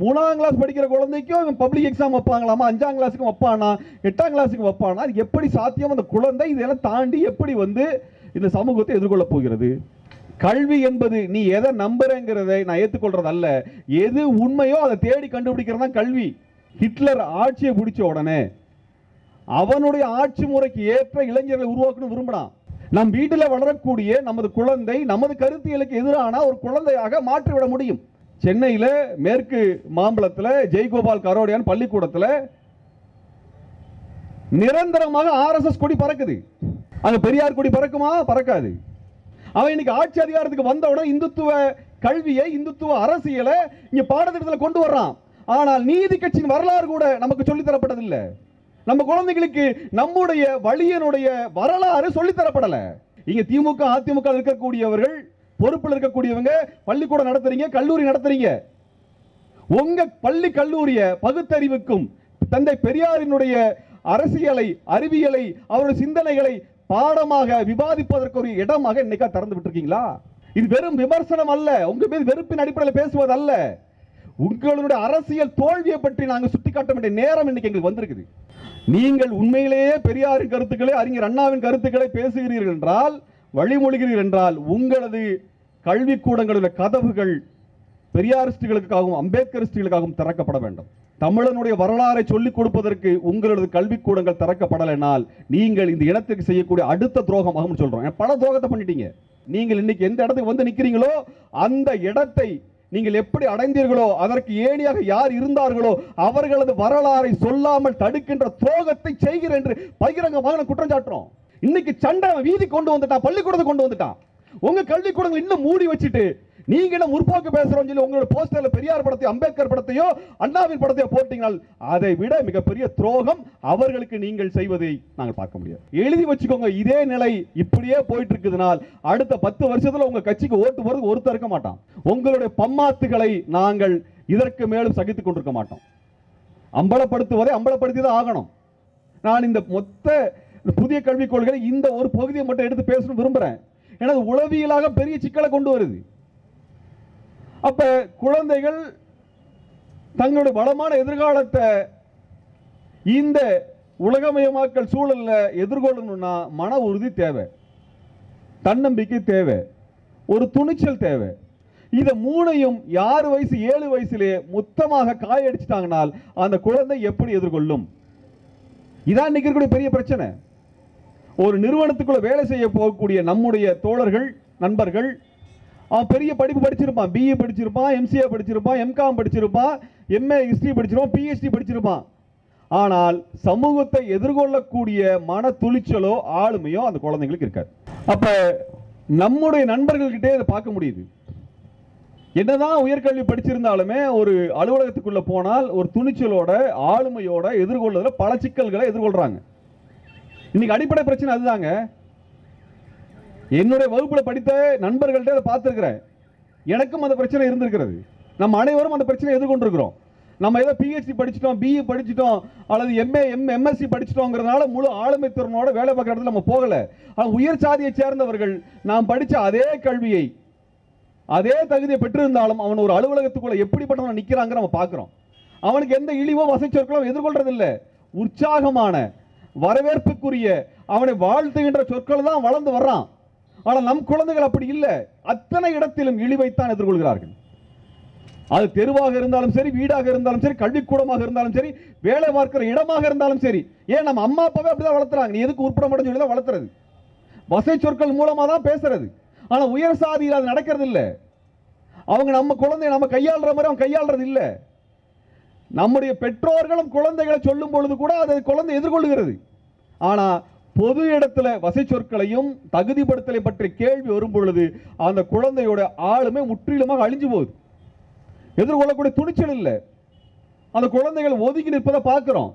மூணாம் கிளாஸ் படிக்கிற குழந்தைக்கும் இவன் பப்ளிக் எக்ஸாம் வைப்பாங்களாமா? அஞ்சாம் கிளாஸுக்கும் வைப்பானா? எட்டாம் கிளாஸுக்கு வைப்பானா? அது எப்படி சாத்தியம்? அந்த குழந்தை இதெல்லாம் தாண்டி எப்படி வந்து இந்த சமூகத்தை எதிர்கொள்ள போகிறது? கல்வி என்பது நீ எதை நம்புறேங்கிறதை நான் ஏற்றுக்கொள்றது அல்ல. எது உண்மையோ அதை தேடி கண்டுபிடிக்கிறது தான் கல்வி. ஹிட்லர் ஆட்சியை பிடிச்ச உடனே அவனுடைய ஆட்சி முறைக்கு ஏற்ற இளைஞர்களை உருவாக்கணும் விரும்பினான் நம் வீட்டில் வளரக்கூடிய நமது குழந்தை நமது கருத்தியலுக்கு எதிரான ஒரு குழந்தையாக மாற்றிவிட முடியும். சென்னையில் மேற்கு மாம்பலத்தில் ஜெய்கோபால் கரோடியான் பள்ளிக்கூடத்தில் நிரந்தரமாக ஆர்எஸ்எஸ் கொடி பறக்குது. அங்கே பெரியார் கொடி பறக்குமா? பறக்காது. அவன் இன்னைக்கு ஆட்சி அதிகாரத்துக்கு வந்தவுடன் இந்துத்துவ கல்வியை இந்துத்துவ அரசியலை இங்க பாடத்திட்டத்தில் கொண்டு வர்றான். ஆனால் நீதி கட்சியின் வரலாறு கூட நமக்கு சொல்லித்தரப்பட்டதில்லை. நம்ம குழந்தைகளுக்கு நம்முடைய வழியனுடைய வரலாறு சொல்லித் இங்கே இங்க திமுக அதிமுக இருக்கக்கூடியவர்கள் பொறுப்பில் இருக்கக்கூடியவங்க பள்ளிக்கூடம் நடத்துறீங்க கல்லூரி நடத்துறீங்க. உங்க பள்ளி கல்லூரிய பகுத்தறிவுக்கும் தந்தை பெரியாரினுடைய அரசியலை அறிவியலை அவருடைய சிந்தனைகளை பாடமாக விவாதிப்பதற்கு ஒரு இடமாக இன்னைக்கா திறந்து விட்டுருக்கீங்களா? இது வெறும் விமர்சனம் அல்ல உங்க மீது வெறுப்பின் அடிப்படையில் பேசுவது அல்ல. உங்களுடைய அரசியல் தோல்வியை பற்றி நாங்கள் சுட்டிக்காட்ட வேண்டிய நேரம் இன்னைக்கு எங்களுக்கு வந்திருக்குது. நீங்கள் உண்மையிலேயே பெரியாரின் கருத்துக்களை அறிஞர் அண்ணாவின் கருத்துக்களை பேசுகிறீர்கள் என்றால் வழிமொழிகிறீர்கள் என்றால் உங்களது கல்விக்கூடங்களுடைய கதவுகள் பெரியாரிஸ்டுகளுக்காகவும் அம்பேத்கரிஸ்டுகளுக்காகவும் திறக்கப்பட வேண்டும். தமிழனுடைய வரலாறை சொல்லிக் கொடுப்பதற்கு உங்களது கல்விக்கூடங்கள் திறக்கப்படலைனால் நீங்கள் இந்த இடத்துக்கு செய்யக்கூடிய அடுத்த துரோகமாகும் சொல்றோம். ஏன்னா பல துரோகத்தை பண்ணிட்டீங்க. நீங்கள் இன்னைக்கு எந்த இடத்துக்கு வந்து நிற்கிறீங்களோ அந்த இடத்தை நீங்கள் எப்படி அடைந்தீர்களோ அதற்கு ஏணியாக யார் இருந்தார்களோ அவர்களது வரலாறை சொல்லாமல் தடுக்கின்ற துரோகத்தை செய்கிறேன் என்று பகிரங்கமாக நான் குற்றம் சாட்டுறோம். இன்னைக்கு சண்டை அவன் வீதி கொண்டு வந்துட்டான் பள்ளிக்கூடத்தை கொண்டு வந்துட்டான். உங்க கல்விக்கூடங்கள் இன்னும் மூடி வச்சுட்டு நீங்க என்ன முற்போக்கு பேசுறோம்னு சொல்லி உங்களோட போஸ்டர்ல பெரியார் படத்தையோ அம்பேத்கர் படத்தையோ அண்ணாவின் படத்தையோ போட்டீங்கனால் அதை விட மிகப்பெரிய துரோகம் அவர்களுக்கு நீங்கள் செய்வதை நாங்கள் பார்க்க முடியாது. எழுதி வச்சுக்கோங்க இதே நிலை இப்படியே போயிட்டு இருக்குதுனால் அடுத்த பத்து வருஷத்துல உங்க கட்சிக்கு ஓட்டு போறது ஒருத்தர் இருக்க மாட்டான். உங்களுடைய பம்மாத்துகளை நாங்கள் இதற்கு மேலும் சகித்துக் கொண்டிருக்க மாட்டோம். அம்பலப்படுத்துவதை அம்பலப்படுத்தி தான் ஆகணும். நான் இந்த மொத்த இந்த புதிய கல்விக் கொள்கை இந்த ஒரு பகுதியை மட்டும் எடுத்து பேசணும் விரும்புறேன். ஏன்னா அது உளவியலாக பெரிய சிக்கலை கொண்டு வருது. அப்ப குழந்தைகள் தங்களுடைய வளமான எதிர்காலத்தை இந்த உலகமயமாக்கல் சூழல்ல எதிர்கொள்ளணும்னா மன உறுதி தேவை. தன்னம்பிக்கை தேவை. ஒரு துணிச்சல் தேவை. இதை மூணையும் ஆறு வயசு ஏழு வயசுலேயே மொத்தமாக காயடிச்சிட்டாங்கனால் அந்த குழந்தை எப்படி எதிர்கொள்ளும்? இதான் இன்னைக்கு இருக்கக்கூடிய பெரிய பிரச்சனை. ஒரு நிறுவனத்துக்குள்ள வேலை செய்ய போகக்கூடிய நம்முடைய தோழர்கள் நண்பர்கள் அவன் பெரிய படிப்பு படிச்சிருப்பான். பிஏ படிச்சிருப்பான் எம்சிஏ படிச்சிருப்பான் எம்காம் படிச்சிருப்பான் எம்ஏ ஹிஸ்ட்ரி படிச்சிருப்பான் பிஹெச்டி படிச்சிருப்பான். ஆனால் சமூகத்தை எதிர்கொள்ளக்கூடிய மன துணிச்சலோ ஆளுமையோ அந்த குழந்தைங்களுக்கு இருக்காது. அப்ப நம்முடைய நண்பர்கள்கிட்டே அதை பார்க்க முடியுது. என்னதான் உயர்கல்வி படிச்சிருந்தாலுமே ஒரு அலுவலகத்துக்குள்ள போனால் ஒரு துணிச்சலோட ஆளுமையோட எதிர்கொள்ளதில் பல சிக்கல்களை எதிர்கொள்றாங்க. இன்னைக்கு அடிப்படை பிரச்சனை அதுதாங்க. என்னுடைய வகுப்பில் படித்த நண்பர்கள்ட்ட அதை பார்த்துருக்கிறேன். எனக்கும் அந்த பிரச்சனை இருந்திருக்கிறது. நம்ம அனைவரும் அந்த பிரச்சனை எதிர்கொண்டிருக்கிறோம். நம்ம ஏதோ பிஹெச்டி படிச்சிட்டோம் பிஇ படிச்சிட்டோம் அல்லது எம்ஏ எம் எம்எஸ்சி படிச்சிட்டோங்கிறதுனால முழு ஆளுமை திறனோட வேலை பார்க்குற இடத்துல நம்ம போகலை. ஆனால் உயர் சாதியை சேர்ந்தவர்கள் நாம் படித்த அதே கல்வியை அதே தகுதியை பெற்றிருந்தாலும் அவன் ஒரு அலுவலகத்துக்குள்ளே எப்படிப்பட்டவன் நிற்கிறாங்கிற நம்ம பார்க்குறோம். அவனுக்கு எந்த இழிவோ வசைச்சொற்களோ எதிர்கொள்றதில்லை. உற்சாகமான வரவேற்புக்குரிய அவனை வாழ்த்துகின்ற சொற்கள் தான் வளர்ந்து வர்றான். ஆனால் நம் குழந்தைகள் அப்படி இல்லை. அத்தனை இடத்திலும் இழிவைத்தான் எதிர்கொள்கிறார்கள். அது தெருவாக இருந்தாலும் சரி வீடாக இருந்தாலும் சரி கல்விக்கூடமாக இருந்தாலும் சரி வேலை பார்க்கிற இடமாக இருந்தாலும் சரி. ஏன் நம்ம அம்மா அப்பாவே அப்படிதான் வளர்த்துறாங்க. நீ எதுக்கு உருப்பட மாட்டேன்னு சொல்லி தான் வளர்த்துறது. வசை சொற்கள் மூலமாக தான் பேசுறது. ஆனால் உயர் சாதியில் அது நடக்கிறது இல்லை. அவங்க நம்ம குழந்தைய நம்ம கையாளுற மாதிரி அவங்க கையாளுறது இல்லை. நம்முடைய பெற்றோர்களும் குழந்தைகளை சொல்லும் பொழுது கூட அதை குழந்தை எதிர்கொள்கிறது ஆனால் பொது இடத்துல வசை சொற்களையும் தகுதிப்படுத்தலை பற்றி கேள்வி வரும் பொழுது அந்த குழந்தையோட ஆளுமை முற்றிலுமாக அழிஞ்சு போகுது. எதிர்கொள்ளக்கூடிய துணிச்சல் இல்லை. அந்த குழந்தைகள் ஒதுங்கி நிற்பதை பார்க்குறோம்.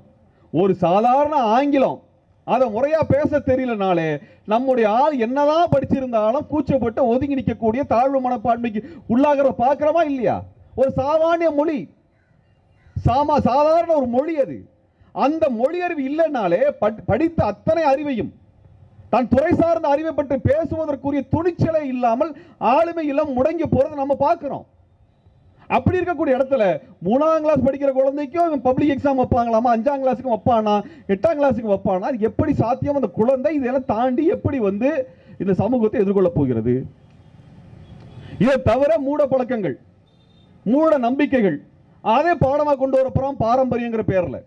ஒரு சாதாரண ஆங்கிலம் அதை முறையாக பேச தெரியலனாலே நம்முடைய ஆள் என்னதான் படிச்சிருந்தாலும் கூச்சப்பட்டு ஒதுங்கி நிற்கக்கூடிய தாழ்வு மனப்பான்மைக்கு உள்ளாகிற பார்க்குறோமா இல்லையா? ஒரு சாமானிய மொழி. சாமா சாதாரண ஒரு மொழி அது. அந்த மொழி அறிவு இல்லைனாலே பட்- படித்த அத்தனை அறிவையும் தான் துறை சார்ந்த அறிவை பற்றி பேசுவதற்குரிய துணிச்சலை இல்லாமல் ஆளுமை இல்லம் முடங்கி போறதை நம்ம பார்க்கிறோம். அப்படி இருக்கக்கூடிய இடத்துல மூணாம் கிளாஸ் படிக்கிற குழந்தைக்கும் பப்ளிக் எக்ஸாம் வைப்பாங்களாமா? அஞ்சாம் கிளாஸுக்கு வைப்பானா? எட்டாம் கிளாஸுக்கு வைப்பானா? அது எப்படி சாத்தியம்? அந்த குழந்தை இதெல்லாம் தாண்டி எப்படி வந்து இந்த சமூகத்தை எதிர்கொள்ள போகிறது? இதை தவிர மூட பழக்கங்கள் மூட நம்பிக்கைகள் அதே பாடமாக கொண்டு வரப்போகிறோம் பாரம்பரியங்கிற பேரில்.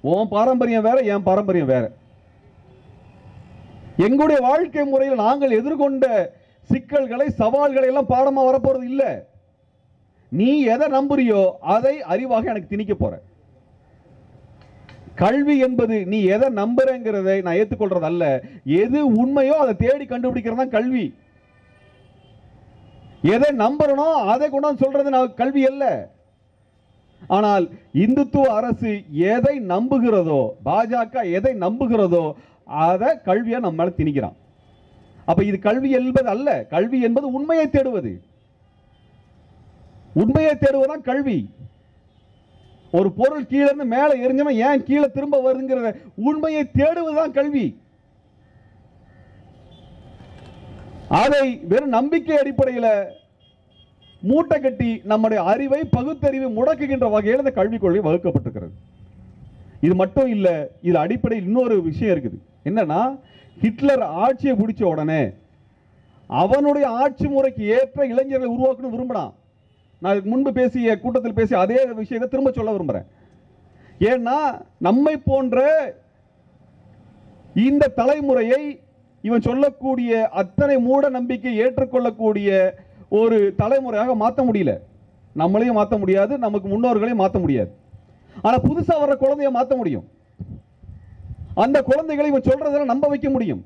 உன் பாரம்பரியம் வேற என் பாரம்பரியம் வேற. எங்களுடைய வாழ்க்கை முறையில் நாங்கள் எதிர்கொண்ட சிக்கல்களை சவால்களை எல்லாம் பாடமா வரப்போறது இல்ல. நீ எதை நம்புறியோ அதை அறிவாக எனக்கு திணிக்க போற. கல்வி என்பது நீ எதை நம்புறங்கிறதை நான் ஏற்றுக்கொள்றது அல்ல. எது உண்மையோ அதை தேடி கண்டுபிடிக்கிறது தான் கல்வி. எதை நம்புறனோ அதை கொண்டாந்து சொல்றது நான் கல்வி அல்ல. ஆனால் இந்துத்துவ அரசு எதை நம்புகிறதோ பாஜக எதை நம்புகிறதோ அதை கல்வியா நம்ம மேல திணிக்கிறான். அப்போ இது கல்வி என்பது அல்ல கல்வி என்பது உண்மையை தேடுவது. உண்மையை தேடுவதுதான் கல்வி. ஒரு பொருள் கீழே இருந்து மேலே எரிஞ்சவன் ஏன் கீழே திரும்ப வருங்கிற உண்மையை தேடுவதுதான் கல்வி. அதை வெறும் நம்பிக்கை அடிப்படையில் மூட்டை கட்டி நம்முடைய அறிவை பகுத்தறிவை முடக்குகின்ற வகையில் இந்த கல்விக் கொள்கை வகுக்கப்பட்டிருக்கிறது. இது மட்டும் இல்லை இது அடிப்படையில் இன்னொரு விஷயம் இருக்குது. என்னன்னா ஹிட்லர் ஆட்சியை பிடிச்ச உடனே அவனுடைய ஆட்சி முறைக்கு ஏற்ற இளைஞர்களை உருவாக்கணும் விரும்பினான் நான் இதுக்கு முன்பு பேசிய கூட்டத்தில் பேசிய அதே விஷயத்தை திரும்ப சொல்ல விரும்புறேன். ஏன்னா நம்மை போன்ற இந்த தலைமுறையை இவன் சொல்லக்கூடிய அத்தனை மூட நம்பிக்கை ஏற்றுக்கொள்ளக்கூடிய ஒரு தலைமுறையாக மாற்ற முடியல. நம்மளையும் மாற்ற முடியாது நமக்கு முன்னோர்களையும் மாற்ற முடியாது. ஆனா புதுசா வர்ற குழந்தைய மாற்ற முடியும். அந்த குழந்தைகளை இவன் சொல்றதெல்லாம் நம்ப வைக்க முடியும்.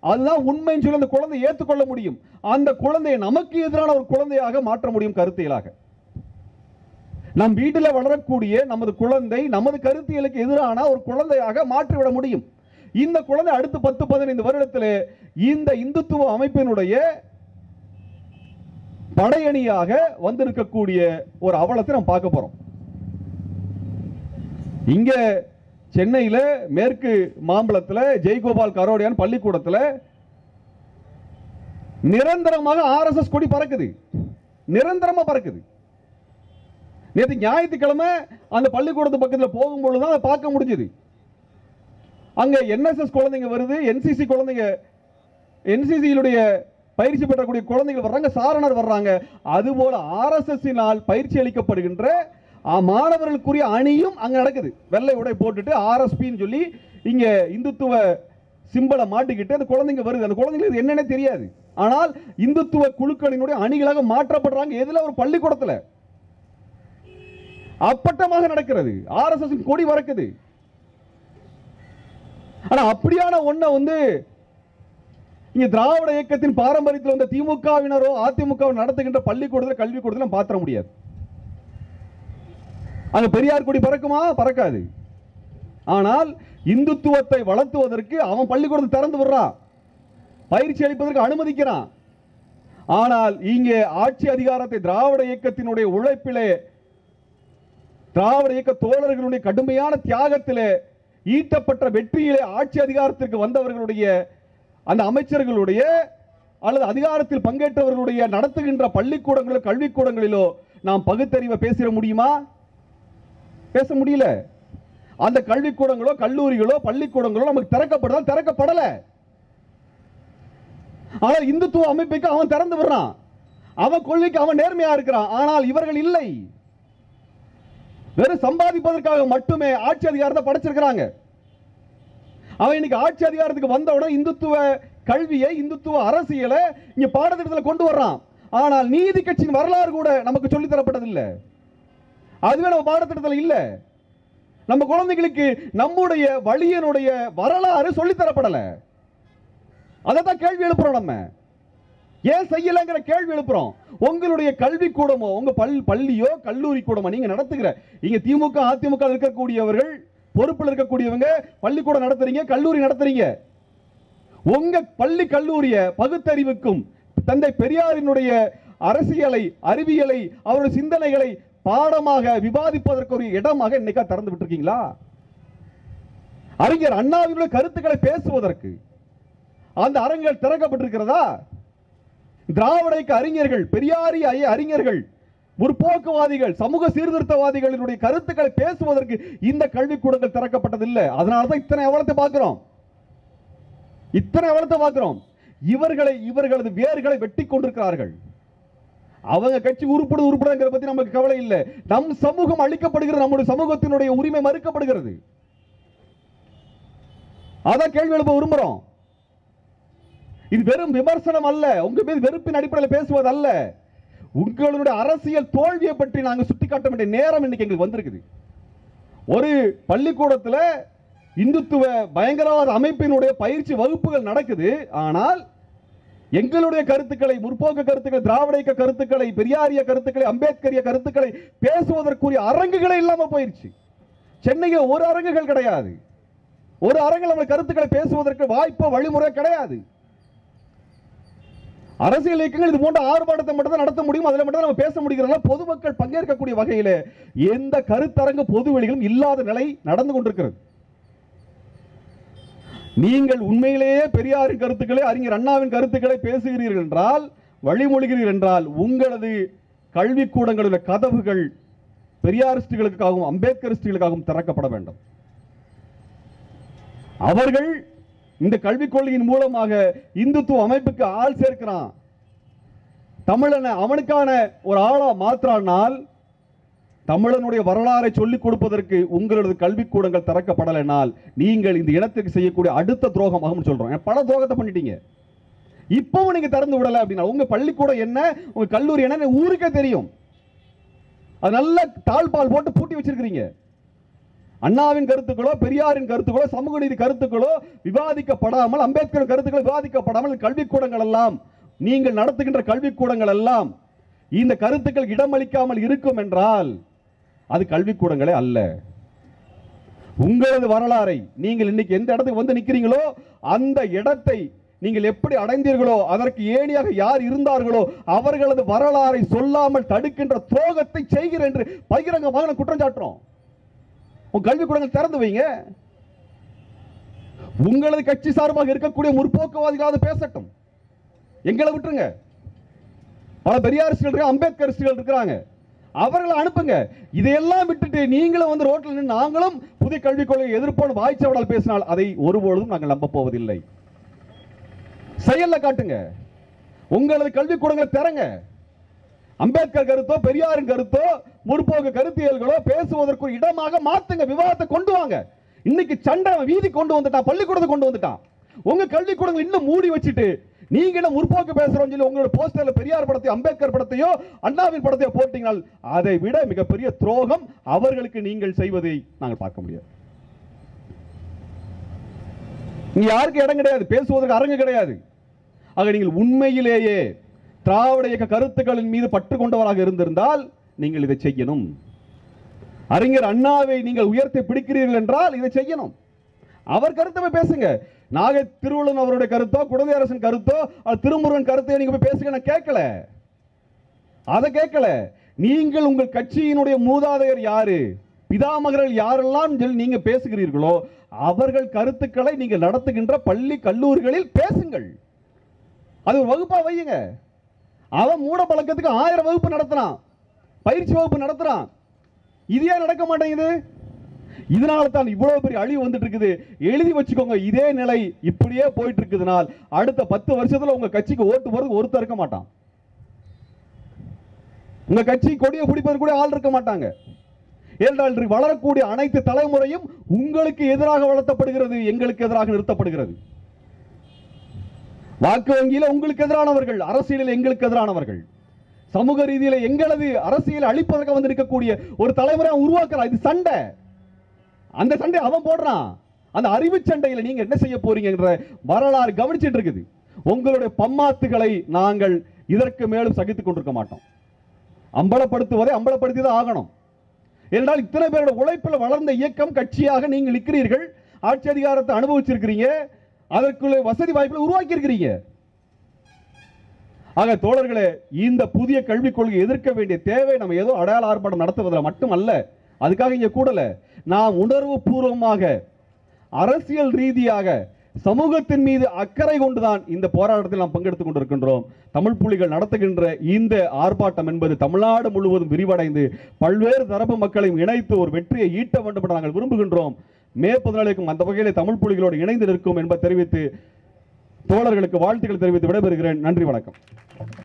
அதுதான் உண்மைன்னு சொல்லி அந்த குழந்தை ஏற்றுக்கொள்ள முடியும். அந்த குழந்தையை நமக்கு எதிரான ஒரு குழந்தையாக மாற்ற முடியும் கருத்தியலாக. நம் வீட்டில் வளரக்கூடிய நமது குழந்தை நமது கருத்தியலுக்கு எதிரான ஒரு குழந்தையாக மாற்றிவிட முடியும். இந்த குழந்தை அடுத்த பத்து பதினைந்து வருடத்தில் இந்த இந்துத்துவ அமைப்பினுடைய படையணியாக வந்திருக்கக்கூடிய ஒரு அவலத்தை நம்ம பார்க்க போறோம். இங்க சென்னையில மேற்கு மாம்பலத்தில் ஜெய்கோபால் கரோடியான் பள்ளிக்கூடத்தில் நிரந்தரமாக ஆர்எஸ்எஸ் கொடி பறக்குது. நிரந்தரமா பறக்குது. நேற்று ஞாயிற்றுக்கிழமை அந்த பள்ளிக்கூடத்து பக்கத்தில் போகும்பொழுது தான் அதை பார்க்க முடிஞ்சது. அங்கே என்எஸ்எஸ் குழந்தைங்க வருது என்சிசி குழந்தைங்க என்சிசியிலுடைய பயிற்சி பெறக்கூடிய குழந்தைகள் வர்றாங்க சாரணர் வர்றாங்க. அதுபோல ஆர்எஸ்எஸ்ஸினால் பயிற்சி அளிக்கப்படுகின்ற மாணவர்களுக்குரிய அணியும் அங்க நடக்குது. வெள்ளை உடை போட்டுட்டு ஆர்எஸ்பின்னு சொல்லி இங்க இந்துத்துவ சிம்பலை மாட்டிக்கிட்டு அந்த குழந்தைங்க வருது. அந்த குழந்தைங்களுக்கு என்னென்ன தெரியாது. ஆனால் இந்துத்துவ குழுக்களினுடைய அணிகளாக மாற்றப்படுறாங்க. எதுல? ஒரு பள்ளிக்கூடத்துல. அப்பட்டமாக நடக்கிறது. ஆர்எஸ்எஸ் கொடி வரக்குது ஆனா அப்படியான ஒன்றை வந்து இங்க திராவிட இயக்கத்தின் பாரம்பரியத்தில் வந்த திமுகவினரோ அதிமுக நடத்துகின்ற பள்ளிக்கூடத்தில் கல்விக்கூடத்தில் பாத்திர முடியாது. அங்க பெரியார் கொடி பறக்குமா? பறக்காது. ஆனால் இந்துத்துவத்தை வளர்த்துவதற்கு அவன் பள்ளிக்கூடத்தை திறந்து விடுறான் பயிற்சி அளிப்பதற்கு அனுமதிக்கிறான். ஆனால் இங்கே ஆட்சி அதிகாரத்தை திராவிட இயக்கத்தினுடைய உழைப்பிலே திராவிட இயக்க தோழர்களுடைய கடுமையான தியாகத்திலே ஈட்டப்பட்ட வெற்றியிலே ஆட்சி அதிகாரத்திற்கு வந்தவர்களுடைய அந்த அமைச்சர்களுடைய அல்லது அதிகாரத்தில் பங்கேற்றவர்களுடைய நடத்துகின்ற பள்ளிக்கூடங்களோ கல்விக்கூடங்களிலோ நாம் பகுத்தறிவை பேசிட முடியுமா? பேச முடியல. அந்த கல்விக்கூடங்களோ கல்லூரிகளோ பள்ளிக்கூடங்களோ நமக்கு திறக்கப்படலாம் திறக்கப்படல. ஆனால் இந்துத்துவ அமைப்புக்கு அவன் திறந்து விடுறான். அவன் கொள்கைக்கு அவன் நேர்மையா இருக்கிறான். ஆனால் இவர்கள் இல்லை. வெறும் சம்பாதிப்பதற்காக மட்டுமே ஆட்சி அதிகாரத்தை படைச்சிருக்கிறாங்க. அவன் இன்னைக்கு ஆட்சி அதிகாரத்துக்கு வந்தவுடன் இந்துத்துவ கல்வியை இந்துத்துவ அரசியலை இங்க பாடத்திட்டத்தில் கொண்டு வர்றான். ஆனால் நீதி கட்சியின் வரலாறு கூட நமக்கு சொல்லித் தரப்பட்டதில்லை. அதுவே நம்ம பாடத்திட்டத்தில் இல்ல. நம்ம குழந்தைகளுக்கு நம்முடைய வழியனுடைய வரலாறு சொல்லி தரப்படல. அதை தான் கேள்வி எழுப்புறோம் நம்ம. ஏன் செய்யலைங்கிற கேள்வி எழுப்புறோம். உங்களுடைய கல்வி கூடமோ உங்க பல் பள்ளியோ கல்லூரி கூடமோ நீங்க நடத்துகிற இங்க திமுக அதிமுக இருக்கக்கூடியவர்கள் பொறுப்பில் இருக்கக்கூடியவங்க பள்ளிக்கூடம் நடத்துறீங்க கல்லூரி நடத்துறீங்க. உங்க பள்ளி கல்லூரிய பகுத்தறிவுக்கும் தந்தை பெரியாரினுடைய அரசியலை அறிவியலை அவருடைய சிந்தனைகளை பாடமாக விவாதிப்பதற்கு ஒரு இடமாக இன்னைக்கா திறந்து விட்டுருக்கீங்களா? அறிஞர் அண்ணாவினுடைய கருத்துக்களை பேசுவதற்கு அந்த அரங்குகள் திறக்கப்பட்டிருக்கிறதா? திராவிடக்கு அறிஞர்கள் பெரியாரிய அறிஞர்கள் முற்போக்குவாதிகள் சமூக சீர்திருத்தவாதிகளினுடைய கருத்துக்களை பேசுவதற்கு இந்த கல்விக்கூடங்கள் திறக்கப்பட்டதில்லை. அதனால தான் இத்தனை அவலத்தை பார்க்கிறோம். இத்தனை அவலத்தை பார்க்கிறோம். இவர்களை இவர்களது வேர்களை வெட்டி கொண்டிருக்கிறார்கள். அவங்க கட்சி உருப்படு உருப்படுங்கிற பத்தி நமக்கு கவலை இல்லை. நம் சமூகம் அளிக்கப்படுகிறது நம்முடைய சமூகத்தினுடைய உரிமை மறுக்கப்படுகிறது. அதான் கேள்வி எழுப்ப விரும்புறோம். இது வெறும் விமர்சனம் அல்ல. உங்க மீது வெறுப்பின் அடிப்படையில் பேசுவது அல்ல உங்களுடைய அரசியல் தோல்வியை பற்றி நாங்கள் சுட்டிக்காட்ட வேண்டிய நேரம் இன்னைக்கு எங்களுக்கு வந்திருக்குது. ஒரு பள்ளிக்கூடத்துல இந்துத்துவ பயங்கரவாத அமைப்பினுடைய பயிற்சி வகுப்புகள் நடக்குது. ஆனால் எங்களுடைய கருத்துக்களை முற்போக்கு கருத்துக்களை திராவிட இயக்க கருத்துக்களை பெரியாரிய கருத்துக்களை அம்பேத்கரிய கருத்துக்களை பேசுவதற்குரிய அரங்குகளே இல்லாம போயிருச்சு. சென்னையில் ஒரு அரங்குகள் கிடையாது. ஒரு அரங்கில் நம்ம கருத்துக்களை பேசுவதற்கு வாய்ப்பு வழிமுறை கிடையாது. அரசியல் இயக்கங்கள் இது போன்ற ஆர்ப்பாட்டத்தை மட்டும் தான் நடத்த முடியும். அதில் மட்டும் தான் நம்ம பேச முடிகிறோம் பொதுமக்கள் பங்கேற்கக்கூடிய வகையில் எந்த கருத்தரங்கு பொதுவெளிகளும் இல்லாத நிலை நடந்து கொண்டிருக்கிறது. நீங்கள் உண்மையிலேயே பெரியாரின் கருத்துக்களை அறிஞர் அண்ணாவின் கருத்துக்களை பேசுகிறீர்கள் என்றால் வழிமொழிகிறீர்கள் என்றால் உங்களது கல்விக்கூடங்களில் கதவுகள் பெரியாரிஸ்டுகளுக்காகவும் அம்பேத்கரிஸ்டுகளுக்காகவும் திறக்கப்பட வேண்டும். அவர்கள் இந்த கல்விக் கொள்கையின் மூலமாக இந்துத்துவ அமைப்புக்கு ஆள் சேர்க்கிறான். தமிழனை அவனுக்கான ஒரு ஆளா மாற்றானால் தமிழனுடைய வரலாறை சொல்லிக் கொடுப்பதற்கு உங்களது கல்விக்கூடங்கள் திறக்கப்படலைனால் நீங்கள் இந்த இனத்துக்கு செய்யக்கூடிய அடுத்த துரோகமாகும் சொல்றோம். பல துரோகத்தை பண்ணிட்டீங்க. இப்பவும் நீங்க திறந்து விடல அப்படின்னா உங்க பள்ளிக்கூடம் என்ன உங்க கல்லூரி என்ன ஊருக்கே தெரியும். அது நல்ல தாழ்பால் போட்டு பூட்டி வச்சிருக்கிறீங்க. அண்ணாவின் கருத்துக்களோ பெரியாரின் கருத்துக்களோ சமூக நீதி கருத்துக்களோ விவாதிக்கப்படாமல் அம்பேத்கர் கருத்துக்களோ விவாதிக்கப்படாமல் கல்விக்கூடங்கள் எல்லாம் நீங்கள் நடத்துகின்ற கல்விக்கூடங்கள் எல்லாம் இந்த கருத்துக்கள் இடமளிக்காமல் இருக்கும் என்றால் அது கல்விக்கூடங்களே அல்ல. உங்களது வரலாறை நீங்கள் இன்னைக்கு எந்த இடத்துக்கு வந்து நிக்கிறீங்களோ அந்த இடத்தை நீங்கள் எப்படி அடைந்தீர்களோ அதற்கு ஏணியாக யார் இருந்தார்களோ அவர்களது வரலாறை சொல்லாமல் தடுக்கின்ற துரோகத்தை செய்கிறேன் என்று பகிரங்கமாக குற்றம் சாட்டுறோம். உங்க கல்விக்கூடங்கள் திறந்து வைங்க. உங்களது கட்சி சார்பாக இருக்கக்கூடிய முற்போக்குவாதிகளாவது பேசட்டும். எங்களை விட்டுருங்க. பல பெரியாரிஸ்டுகள் இருக்காங்க அம்பேத்கரிஸ்டுகள் இருக்கிறாங்க. அவர்களை அனுப்புங்க. இதையெல்லாம் விட்டுட்டு நீங்களும் வந்து ரோட்டில் நின்று நாங்களும் புதிய கல்விக் கொள்கையை எதிர்ப்போம் வாய்ச்சவடால் பேசினால் அதை ஒருபொழுதும் நாங்கள் நம்ப போவதில்லை. செயல்ல காட்டுங்க. உங்களது கல்விக்கூடங்களை திறங்க. அம்பேத்கர் கருத்தோ பெரியாரின் கருத்தோ முற்போக்கு கருத்தியல்களோ பேசுவதற்கு இடமாக மாத்துங்க விவாதத்தை கொண்டு வாங்க. இன்னைக்கு சண்டை அவன் வீதி கொண்டு வந்துட்டான் பள்ளிக்கூடத்தை கொண்டு வந்துட்டான். உங்க கல்விக்கூடங்கள் இன்னும் மூடி வச்சுட்டு நீங்க என்ன முற்போக்கு பேசுறோம்னு சொல்லி உங்களோட போஸ்டர்ல பெரியார் படத்தையோ அம்பேத்கர் படத்தையோ அண்ணாவின் படத்தையோ போட்டீங்கன்னா அதை விட மிகப்பெரிய துரோகம் அவர்களுக்கு நீங்கள் செய்வதை நாங்கள் பார்க்க முடியாது. இங்க யாருக்கு இடம் கிடையாது? பேசுவதற்கு அரங்கு கிடையாது. ஆக நீங்கள் உண்மையிலேயே திராவிட இயக்க கருத்துக்களின் மீது பற்று கொண்டவராக இருந்திருந்தால் நீங்கள் இதை செய்யணும். அறிஞர் அண்ணாவை நீங்கள் உயர்த்தி பிடிக்கிறீர்கள் என்றால் இதை செய்யணும். அவர் கருத்தை போய் பேசுங்க. நாகை திருவள்ளுவன் அவருடைய கருத்தோ குழந்தை அரசன் கருத்தோ அது திருமுருகன் கருத்தை நீங்க போய் பேசுங்க நான் கேட்கல. அதை கேட்கல. நீங்கள் உங்கள் கட்சியினுடைய மூதாதையர் யாரு? பிதாமகர்கள் யாரெல்லாம் சொல்லி நீங்க பேசுகிறீர்களோ அவர்கள் கருத்துக்களை நீங்கள் நடத்துகின்ற பள்ளி கல்லூரிகளில் பேசுங்கள். அது ஒரு வகுப்பா வையுங்க. அவன் மூட பழக்கத்துக்கு ஆயிரம் வகுப்பு நடத்தினான் பயிற்சி வகுப்பு நடத்துறான். இது ஏன் நடக்க மாட்டேங்குது? இதனால தான் இவ்வளவு பெரிய அழிவு வந்துட்டு இருக்குது எழுதி வச்சுக்கோங்க இதே நிலை இப்படியே போயிட்டு இருக்குதுனால் அடுத்த பத்து வருஷத்துல உங்க கட்சிக்கு ஓட்டு போறது ஒருத்தர் இருக்க மாட்டான். உங்க கட்சி கொடியை பிடிப்பது கூட ஆள் இருக்க மாட்டாங்க. ஏனென்றால் இன்று வளரக்கூடிய அனைத்து தலைமுறையும் உங்களுக்கு எதிராக வளர்த்தப்படுகிறது எங்களுக்கு எதிராக நிறுத்தப்படுகிறது. வாக்கு வங்கியில உங்களுக்கு எதிரானவர்கள் அரசியலில் எங்களுக்கு எதிரானவர்கள். சமூக ரீதியில எங்களது அரசியலை அழிப்பதற்கு வந்திருக்கக்கூடிய ஒரு தலைவரை உருவாக்குறான். இது சண்டை. அந்த சண்டை அவன் போடுறான். அந்த அறிவு சண்டையில் நீங்க என்ன செய்ய போறீங்கன்ற வரலாறு கவனிச்சுட்டு இருக்குது. உங்களுடைய பம்மாத்துகளை நாங்கள் இதற்கு மேலும் சகித்துக் கொண்டிருக்க மாட்டோம். அம்பலப்படுத்துவதை அம்பலப்படுத்தி தான் ஆகணும். என்றால் இத்தனை பேரோட உழைப்பில் வளர்ந்த இயக்கம் கட்சியாக நீங்கள் நிற்கிறீர்கள். ஆட்சி அதிகாரத்தை அனுபவிச்சிருக்கிறீங்க. அதற்குள்ள வசதி வாய்ப்புகளை உருவாக்கி இருக்கிறீங்க ஆக தோழர்களே இந்த புதிய கல்விக் கொள்கையை எதிர்க்க வேண்டிய தேவை நம்ம ஏதோ அடையாள ஆர்ப்பாட்டம் நடத்துவதில் மட்டுமல்ல அதுக்காக இங்கே கூடல. நாம் உணர்வு பூர்வமாக அரசியல் ரீதியாக சமூகத்தின் மீது அக்கறை கொண்டுதான் இந்த போராட்டத்தில் நாம் பங்கெடுத்துக் கொண்டிருக்கின்றோம். தமிழ் புலிகள் நடத்துகின்ற இந்த ஆர்ப்பாட்டம் என்பது தமிழ்நாடு முழுவதும் விரிவடைந்து பல்வேறு தரப்பு மக்களையும் இணைத்து ஒரு வெற்றியை ஈட்ட வேண்டும் என நாங்கள் விரும்புகின்றோம். மே பதினாலுக்கும் அந்த வகையிலே தமிழ் புலிகளோடு இணைந்து நிற்கும் என்பதை தெரிவித்து தோழர்களுக்கு வாழ்த்துக்கள் தெரிவித்து விடைபெறுகிறேன். நன்றி வணக்கம்.